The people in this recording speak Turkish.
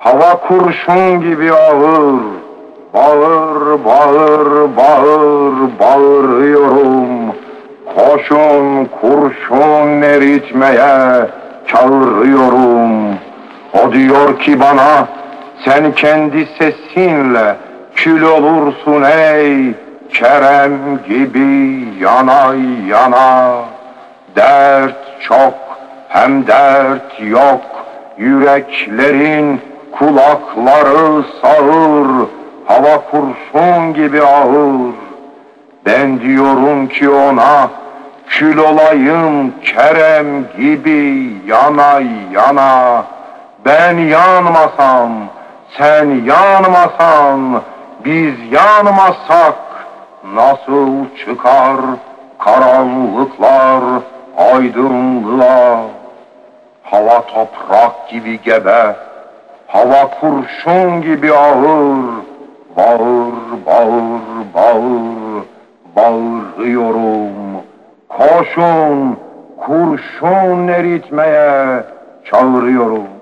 Hava kurşun gibi ağır, bağır, bağır, bağır, bağırıyorum. Koşun kurşun eritmeye çağırıyorum. O diyor ki bana, sen kendi sesinle kül olursun ey Kerem gibi yana yana. Dert çok hem dert yok, yüreklerin kulakları sağır, hava kurşun gibi ağır. Ben diyorum ki ona, kül olayım Kerem gibi yana yana. Ben yanmasam, sen yanmasan, biz yanmasak nasıl çıkar karanlıklar aydınlığa? Hava toprak gibi gebe, hava kurşun gibi ağır. Bağır, bağır, bağır, bağırıyorum. Koşun, kurşun eritmeye çağırıyorum.